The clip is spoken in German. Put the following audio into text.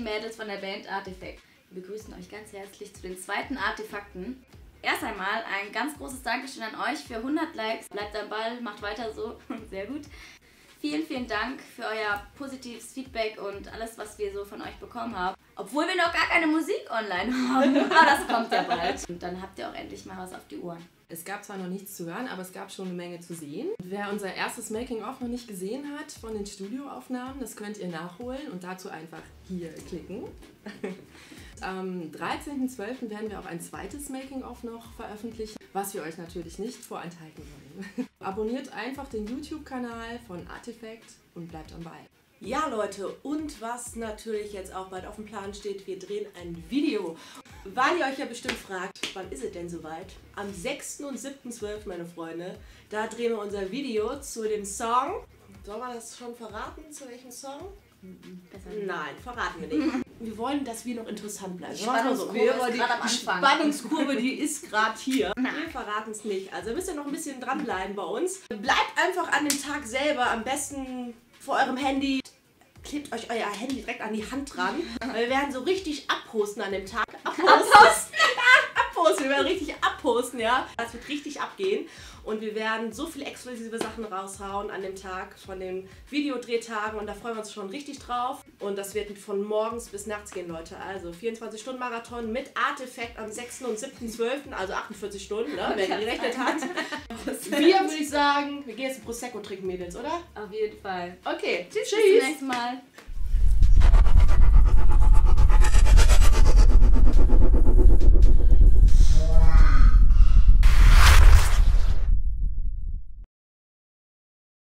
Mädels von der Band Artifact. Wir begrüßen euch ganz herzlich zu den zweiten Artefakten. Erst einmal ein ganz großes Dankeschön an euch für 100 Likes. Bleibt am Ball, macht weiter so. Sehr gut. Vielen, vielen Dank für euer positives Feedback und alles, was wir so von euch bekommen haben. Obwohl wir noch gar keine Musik online haben. Aber das kommt ja bald. Und dann habt ihr auch endlich mal was auf die Ohren. Es gab zwar noch nichts zu hören, aber es gab schon eine Menge zu sehen. Wer unser erstes Making-of noch nicht gesehen hat von den Studioaufnahmen, das könnt ihr nachholen und dazu einfach hier klicken. Am 13.12. werden wir auch ein zweites Making-of noch veröffentlichen, was wir euch natürlich nicht vorenthalten wollen. Abonniert einfach den YouTube-Kanal von Artifact und bleibt am Ball. Ja, Leute, und was natürlich jetzt auch bald auf dem Plan steht, wir drehen ein Video. Weil ihr euch ja bestimmt fragt, wann ist es denn soweit? Am 6. und 7.12., meine Freunde, da drehen wir unser Video zu dem Song. Soll man das schon verraten, zu welchem Song? Besser nicht. Nein, verraten wir nicht. Wir wollen, dass wir noch interessant bleiben. Die so. Spannungskurve ist die- gerade am die Anfang. Spannungskurve, die ist gerade hier. Wir verraten es nicht. Also müsst ihr noch ein bisschen dranbleiben bei uns. Bleibt einfach an dem Tag selber, am besten vor eurem Handy. Klebt euch euer Handy direkt an die Hand dran. Weil wir werden so richtig abposten an dem Tag. Abposten? abposten. Wir werden richtig abposten, ja. Das wird richtig abgehen. Und wir werden so viele exklusive Sachen raushauen an dem Tag von den Videodrehtagen. Und da freuen wir uns schon richtig drauf. Und das wird von morgens bis nachts gehen, Leute. Also 24-Stunden-Marathon mit Artefakt am 6. und 7.12., also 48 Stunden, ne, wer gerechnet hat. Wir, würde ich sagen, wir gehen jetzt ein Prosecco trinken, Mädels, oder? Auf jeden Fall. Okay, Bis tschüss. zum nächsten Mal.